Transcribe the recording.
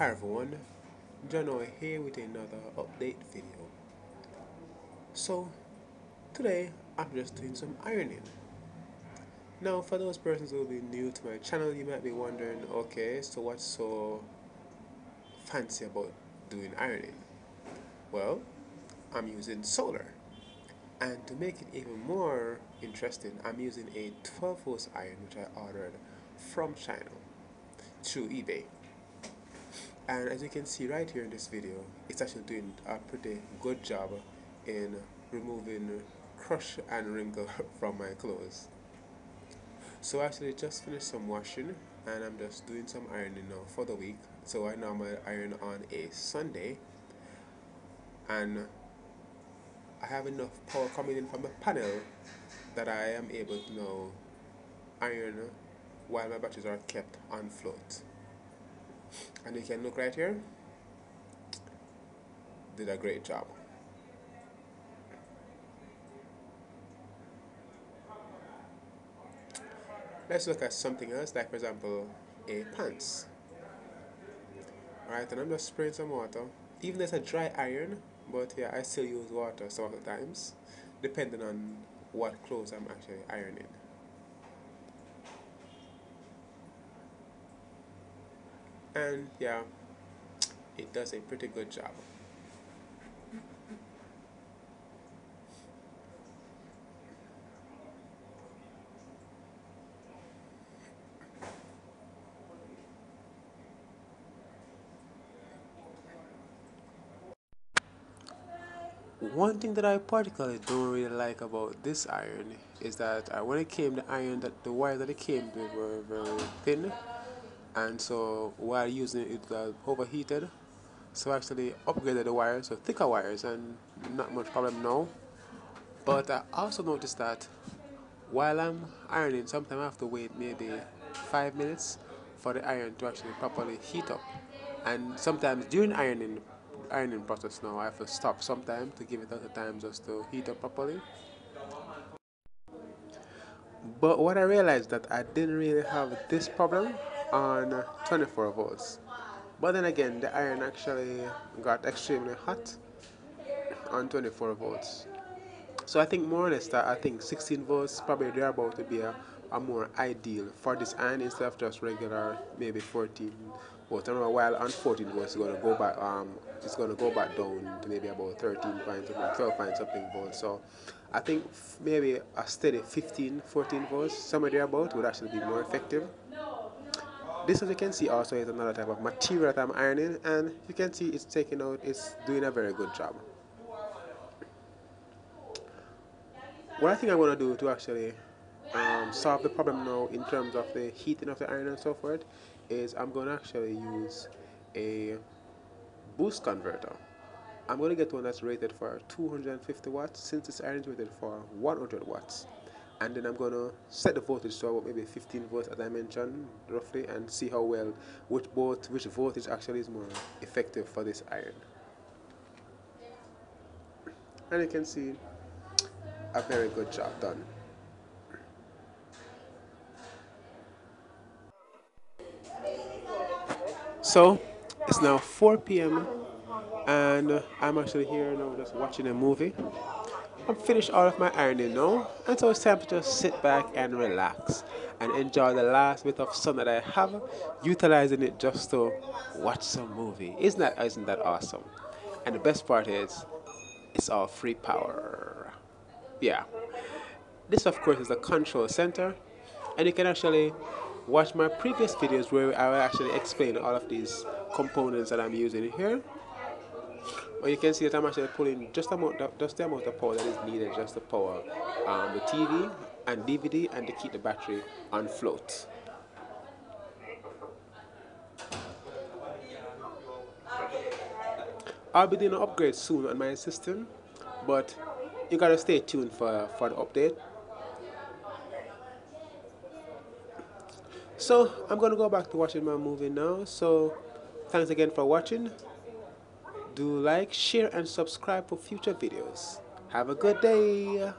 Hi everyone, Jano here with another update video. So, today I'm just doing some ironing. Now for those persons who will be new to my channel, you might be wondering, okay, so what's so fancy about doing ironing? Well, I'm using solar. And to make it even more interesting, I'm using a 12 volt iron which I ordered from China through eBay and as you can see right here in this video it's actually doing a pretty good job in removing crush and wrinkle from my clothes. So I actually just finished some washing and I'm just doing some ironing now for the week. So I normally iron on a Sunday and I have enough power coming in from the panel that I am able to now iron while my batteries are kept on float and you can look right here. Did a great job. Let's look at something else like for example a pants. Alright and I'm just spraying some water. Even it's a dry iron but yeah I still use water some of the times depending on what clothes I'm actually ironing and yeah it does a pretty good job. One thing that I particularly don't really like about this iron is that uh, when it came the iron that the wire that it came with were very thin and so while using it it uh, overheated so I actually upgraded the wires so thicker wires and not much problem now. But I also noticed that while I'm ironing sometimes I have to wait maybe five minutes for the iron to actually properly heat up. And sometimes during ironing ironing process now I have to stop sometimes to give it other time just to heat up properly. But what I realized that I didn't really have this problem on 24 volts. But then again, the iron actually got extremely hot on 24 volts. So I think more or less that I think 16 volts probably they're about to be a, a more ideal for this iron instead of just regular maybe 14 volts. I remember while on 14 volts it's gonna go back um it's gonna go back down to maybe about 13 point something 12 point something volts. So I think maybe a steady 15 14 volts somewhere there about would actually be more effective. This as you can see also is another type of material that I'm ironing and you can see it's taking out, it's doing a very good job. What I think I'm going to do to actually um, solve the problem now in terms of the heating of the iron and so forth is I'm going to actually use a boost converter. I'm going to get one that's rated for 250 watts since this iron is rated for 100 watts and then I'm to set the voltage to about maybe 15 volts as I mentioned roughly and see how well which both which voltage actually is more effective for this iron. And you can see a very good job done. So it's now 4 p.m and I'm actually here now just watching a movie I'm finished all of my ironing now, and so it's time to just sit back and relax and enjoy the last bit of sun that I have, utilizing it just to watch some movie. Isn't that, isn't that awesome? And the best part is, it's all free power. Yeah. This, of course, is the control center, and you can actually watch my previous videos where I will actually explain all of these components that I'm using here well, you can see that I'm actually pulling just amount just the amount of power that is needed just to power um, the TV and DVD and to keep the battery on float. I'll be doing an upgrade soon on my system, but you gotta stay tuned for, for the update. So I'm gonna go back to watching my movie now. So thanks again for watching. Do like, share and subscribe for future videos. Have a good day.